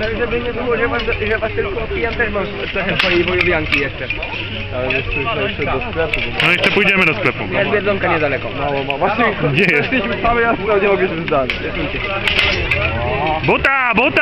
No i żeby nie było, że was, że was tylko opijam, też mam trochę swojej wojowianki jeszcze. Ale jeszcze, jeszcze do sklepu. No jeszcze pójdziemy do sklepu. Jest Biedronka niedaleko. Mało, mało. Właśnie, Gdzie jest? jesteśmy same, ja nie mogę się zdać. Buta, buta!